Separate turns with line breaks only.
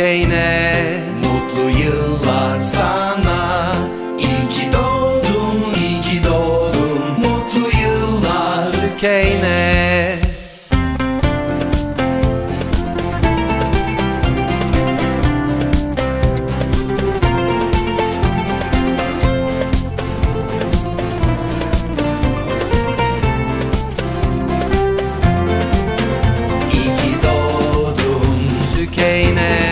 keyne. Mutlu yıllar sana. İyi ki doğdun, iyi ki doğdun. Mutlu yıllar. Zükeyne Zükeyne